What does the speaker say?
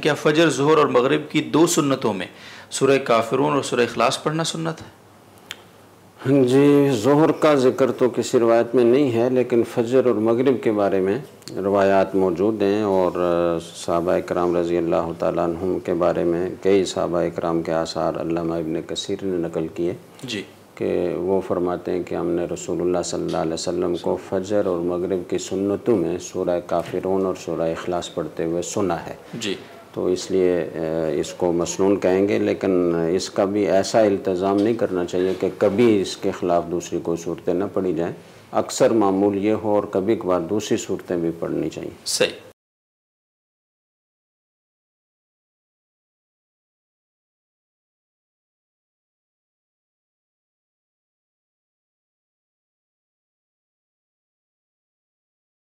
क्या फजर जहर और मगरिब की दो सुन्नतों में सुरह काफिरून और सुरह अखलास पढ़ना सुन्नत है? हाँ जी जहर का ज़िक्र तो किसी रवायत में नहीं है लेकिन फजर और मगरिब के बारे में रवायात मौजूद हैं और सहाबा कराम रज़ी अल्लाह तुम के बारे में कई सहाबा कराम के आसार अल्लामा इबन कसीर ने नकल किए। जी। कि वो फरमाते हैं कि हमने रसूलुल्लाह सल्लल्लाहु अलैहि वसल्लम को फजर और मगरिब की सुन्नतों में सूरह काफिरून और सूरह अखलास पढ़ते हुए सुना है। जी। तो इसलिए इसको मसनून कहेंगे, लेकिन इसका भी ऐसा इल्तज़ाम नहीं करना चाहिए कि कभी इसके ख़िलाफ़ दूसरी कोई सूरतें न पढ़ी जाएँ। अक्सर मामूल ये हो और कभी कभार दूसरी सूरतें भी पढ़नी चाहिए। सही।